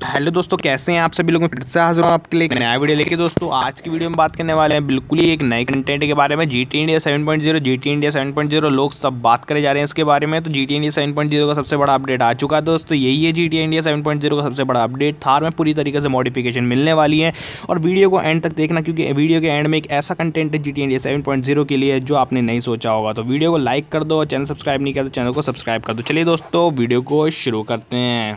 Hello दोस्तों, कैसे हैं आप सभी लोग? फिर से हाजिर हूँ आपके लिए नया वीडियो लेके। दोस्तों, आज की वीडियो में बात करने वाले हैं बिल्कुल ही एक नए कंटेंट के बारे में G T India seven point zero G T India seven point zero लोग सब बात करे जा रहे हैं इसके बारे में तो G T India seven point zero का सबसे बड़ा अपडेट आ चुका है। दोस्तों, यही है G T India seven point zero का सबसे बड़ा अपडेट थार में पूरी तरीके से मॉडिफिकेशन मिलने वाली है। और वीडियो को एंड तक देखना, क्योंकि वीडियो के एंड में एक ऐसा कंटेंट है G T India seven point zero के लिए, जो आपने नहीं सोचा होगा। तो वीडियो को लाइक कर दो चैनल सब्सक्राइब नहीं किया तो चैनल को सब्सक्राइब कर दो। चलिए दोस्तों, वीडियो को शुरू करते हैं।